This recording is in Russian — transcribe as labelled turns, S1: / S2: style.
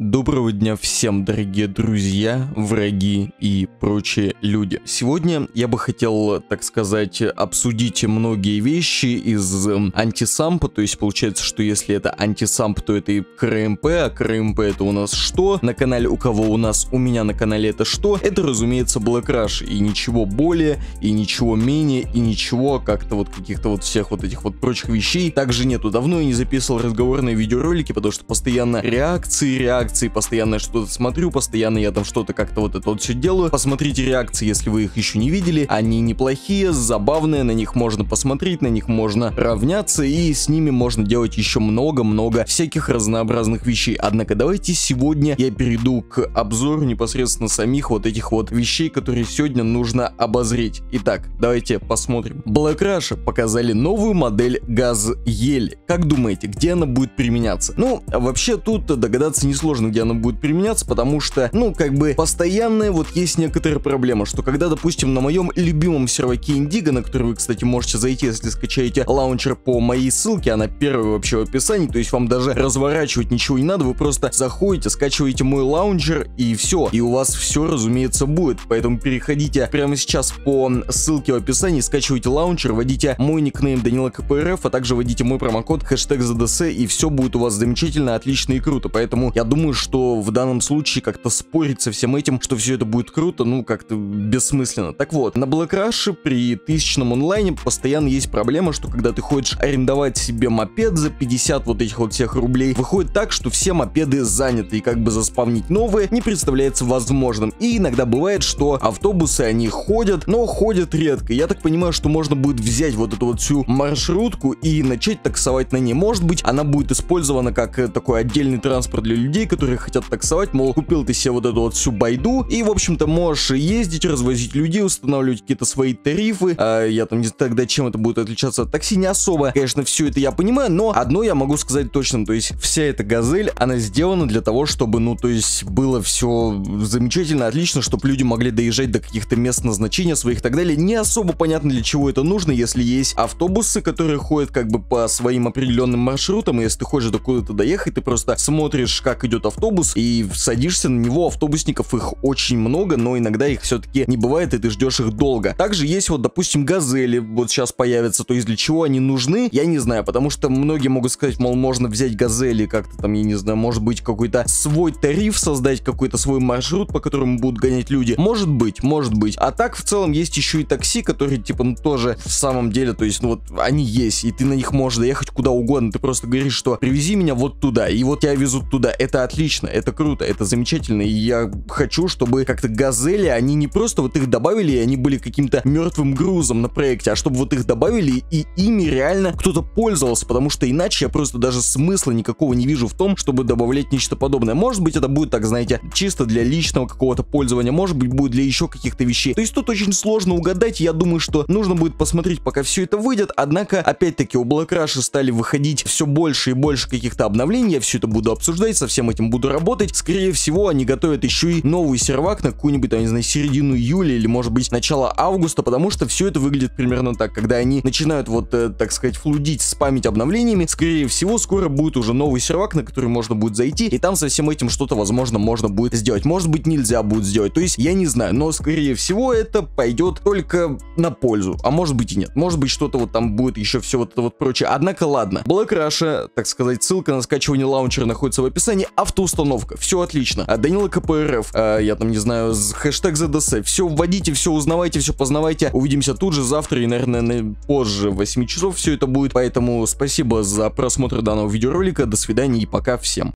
S1: Доброго дня всем, дорогие друзья, враги и прочие люди. Сегодня я бы хотел, так сказать, обсудить многие вещи из эм, антисампа, то есть получается, что если это антисамп, то это и КРМП, а КРМП это у нас что? На канале у кого у нас, у меня на канале это что? Это, разумеется, Black Rush, и ничего более, и ничего менее, и ничего как-то вот каких-то вот всех вот этих вот прочих вещей также нету. Давно я не записывал разговорные видеоролики, потому что постоянно реакции, реакции, реакции, постоянно что-то смотрю, постоянно я там что-то как-то вот это вот все делаю. Посмотрите реакции, если вы их еще не видели. Они неплохие, забавные, на них можно посмотреть, на них можно равняться, и с ними можно делать еще много-много всяких разнообразных вещей. Однако давайте сегодня я перейду к обзору непосредственно самих вот этих вот вещей, которые сегодня нужно обозреть. Итак, давайте посмотрим. Black Rush показали новую модель Газ Ель. Как думаете, где она будет применяться? Ну, вообще тут догадаться несложно неважно, где она будет применяться, потому что, ну, как бы, постоянная вот есть некоторая проблема, что когда, допустим, на моем любимом серваке Indigo, на который вы, кстати, можете зайти, если скачаете лаунчер по моей ссылке, она первая вообще в описании, то есть вам даже разворачивать ничего не надо, вы просто заходите, скачиваете мой лаунчер и все, и у вас все, разумеется, будет, поэтому переходите прямо сейчас по ссылке в описании, скачивайте лаунчер, вводите мой никнейм Данила КПРФ, а также вводите мой промокод хэштег ZDC, и все будет у вас замечательно, отлично и круто, поэтому я думаю, думаю, что в данном случае как-то спорить со всем этим, что все это будет круто, ну, как-то бессмысленно. Так вот, на Black Rush при тысячном онлайне постоянно есть проблема, что когда ты хочешь арендовать себе мопед за 50 вот этих вот всех рублей, выходит так, что все мопеды заняты, и как бы заспавнить новые не представляется возможным. И иногда бывает, что автобусы, они ходят, но ходят редко. Я так понимаю, что можно будет взять вот эту вот всю маршрутку и начать таксовать на ней. Может быть, она будет использована как э, такой отдельный транспорт для людей, которые хотят таксовать, мол, купил ты себе вот эту вот всю байду, и, в общем-то, можешь ездить, развозить людей, устанавливать какие-то свои тарифы. А, я там не тогда, чем это будет отличаться от такси, не особо. Конечно, все это я понимаю, но одно я могу сказать точно, то есть вся эта газель, она сделана для того, чтобы, ну, то есть было все замечательно, отлично, чтобы люди могли доезжать до каких-то мест назначения своих и так далее. Не особо понятно, для чего это нужно, если есть автобусы, которые ходят как бы по своим определенным маршрутам, и если ты хочешь до куда-то доехать, ты просто смотришь, как идет автобус и садишься на него, автобусников их очень много, но иногда их все-таки не бывает, и ты ждешь их долго. Также есть вот, допустим, газели, вот сейчас появятся, то есть для чего они нужны, я не знаю, потому что многие могут сказать, мол, можно взять газели, как-то там, я не знаю, может быть, какой-то свой тариф создать, какой-то свой маршрут, по которому будут гонять люди. Может быть, может быть. А так, в целом, есть еще и такси, которые, типа, ну, тоже в самом деле, то есть, ну, вот, они есть, и ты на них можешь доехать куда угодно, ты просто говоришь, что привези меня вот туда, и вот тебя везут туда. Это отлично отлично, это круто, это замечательно, и я хочу, чтобы как-то газели, они не просто вот их добавили, и они были каким-то мертвым грузом на проекте, а чтобы вот их добавили, и ими реально кто-то пользовался, потому что иначе я просто даже смысла никакого не вижу в том, чтобы добавлять нечто подобное. Может быть, это будет, так знаете, чисто для личного какого-то пользования, может быть, будет для еще каких-то вещей. То есть тут очень сложно угадать, я думаю, что нужно будет посмотреть, пока все это выйдет, однако, опять-таки, у Black Rush стали выходить все больше и больше каких-то обновлений, я все это буду обсуждать, со всем этим буду работать. Скорее всего, они готовят еще и новый сервак на какую-нибудь, я не знаю, середину июля или, может быть, начало августа, потому что все это выглядит примерно так. Когда они начинают, вот, э, так сказать, флудить, спамить обновлениями, скорее всего, скоро будет уже новый сервак, на который можно будет зайти, и там со всем этим что-то, возможно, можно будет сделать. Может быть, нельзя будет сделать. То есть, я не знаю, но, скорее всего, это пойдет только на пользу. А может быть и нет. Может быть, что-то вот там будет еще все вот это вот прочее. Однако, ладно. Black Russia, так сказать, ссылка на скачивание лаунчера находится в описании. Авто установка, все отлично. А Данила КПРФ, а, я там не знаю, хэштег ZDS, все вводите, все узнавайте, все познавайте. Увидимся тут же завтра и, наверное, позже, в 8 часов все это будет. Поэтому спасибо за просмотр данного видеоролика, до свидания и пока всем.